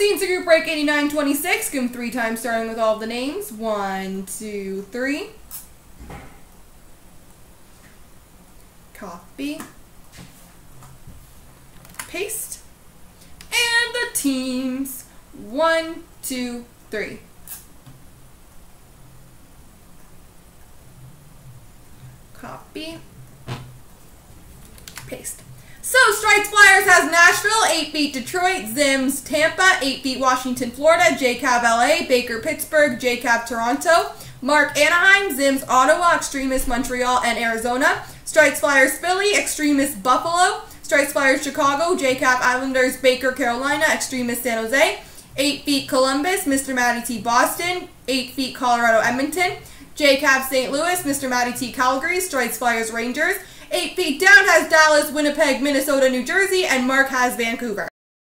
Of Group Break 8926. Give them three times, starting with all the names. One, two, three. Copy. Paste. And the teams. One, two, three. Copy. Paste. So, Stripes Flyers 8 beat Detroit, Zims Tampa, 8 beat Washington, Florida, JCAV LA, Baker Pittsburgh, JCAV Toronto, Mark Anaheim, Zims Ottawa, Extremis Montreal, and Arizona, Stripes Flyers Philly, Extremis Buffalo, Stripes Flyers Chicago, JCAV Islanders, Baker Carolina, Extremis San Jose, 8 feet Columbus, Mr. Matty T Boston, 8 feet Colorado Edmonton, JCAV St. Louis, Mr. Matty T Calgary, Stripes Flyers Rangers, 8 feet down has Dallas, Winnipeg, Minnesota, New Jersey, and Mark has Vancouver.